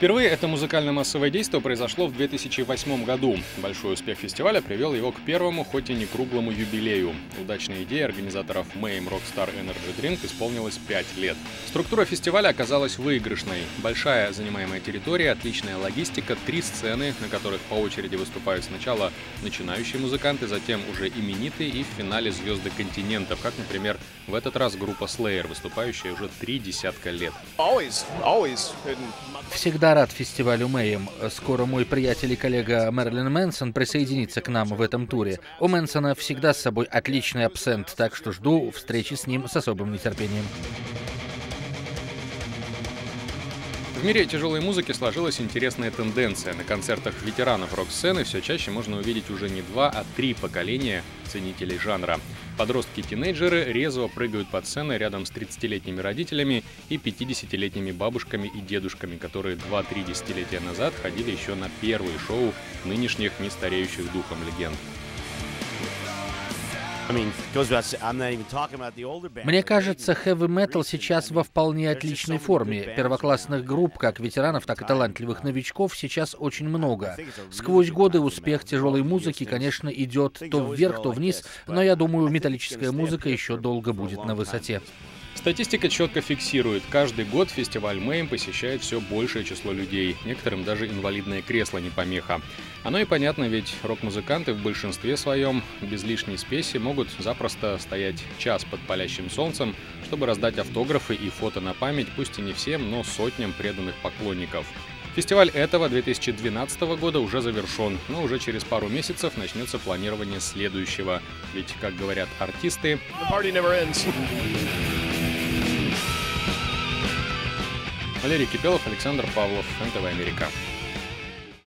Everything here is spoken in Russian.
Впервые это музыкально-массовое действие произошло в 2008 году. Большой успех фестиваля привел его к первому, хоть и не круглому юбилею. Удачная идея организаторов Mayhem Rockstar Energy Drink исполнилась 5 лет. Структура фестиваля оказалась выигрышной. Большая занимаемая территория, отличная логистика, три сцены, на которых по очереди выступают сначала начинающие музыканты, затем уже именитые и в финале звезды континентов, как, например, в этот раз группа Slayer, выступающая уже три десятка лет. Всегда рад фестивалю Мэйем. Скоро мой приятель и коллега Мерлин Мэнсон присоединится к нам в этом туре. У Мэнсона всегда с собой отличный абсент, так что жду встречи с ним с особым нетерпением. В мире тяжелой музыки сложилась интересная тенденция. На концертах ветеранов рок-сцены все чаще можно увидеть уже не два, а три поколения ценителей жанра. Подростки-тинейджеры резво прыгают по сцены рядом с 30-летними родителями и 50-летними бабушками и дедушками, которые 2-3 десятилетия назад ходили еще на первые шоу нынешних нестареющих духом легенд. Мне кажется, heavy metal сейчас во вполне отличной форме. Первоклассных групп, как ветеранов, так и талантливых новичков, сейчас очень много. Сквозь годы успех тяжелой музыки, конечно, идет то вверх, то вниз, но я думаю, металлическая музыка еще долго будет на высоте. Статистика четко фиксирует, каждый год фестиваль Мэйм посещает все большее число людей, некоторым даже инвалидное кресло не помеха. Оно и понятно, ведь рок-музыканты в большинстве своем без лишней спеси могут запросто стоять час под палящим солнцем, чтобы раздать автографы и фото на память, пусть и не всем, но сотням преданных поклонников. Фестиваль этого 2012 года уже завершен, но уже через пару месяцев начнется планирование следующего. Ведь, как говорят артисты, Валерий Кипелов, Александр Павлов, НТВ Америка.